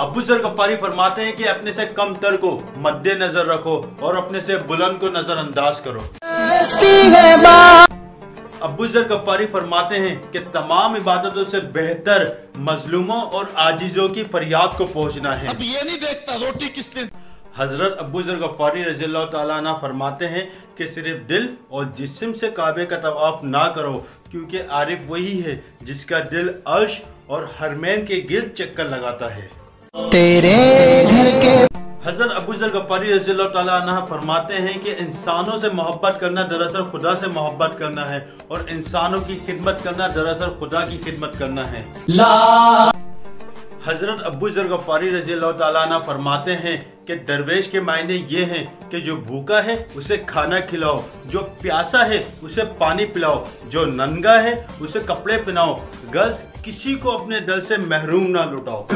अबू जर गफ्फारी फरमाते हैं कि अपने से कम तर को मद्देनजर रखो और अपने से बुलंद को नजरअंदाज करो। अबू जर गफ्फारी फरमाते हैं कि तमाम इबादतों से बेहतर मजलूमों और आजिजों की फरियाद को पहुँचना है। अब ये नहीं देखता रोटी किसने हज़रत अबू जर गफ्फारी रज़ी अल्लाह फरमाते हैं कि सिर्फ़ दिल और जिस्म से काबे का तवाफ ना करो क्योंकि आरिफ वही है जिसका दिल अर्श और हरमैन के गिर्द चक्कर लगाता है। तेरे घर के हज़रत अबू जर गफारी रज़ी फरमाते हैं कि इंसानों से मोहब्बत करना दरअसल खुदा से मोहब्बत करना है और इंसानों की खिदमत करना दरअसल खुदा की खिदमत करना है। हज़रत अबू जर गफ़ारी रज़ी अल्लाह फरमाते हैं कि दरवेश के मायने ये हैं कि जो भूखा है, उसे खाना खिलाओ, जो प्यासा है, उसे पानी पिलाओ, जो नंगा है, उसे कपड़े पहनाओ, गज किसी को अपने दल से महरूम ना लुटाओ।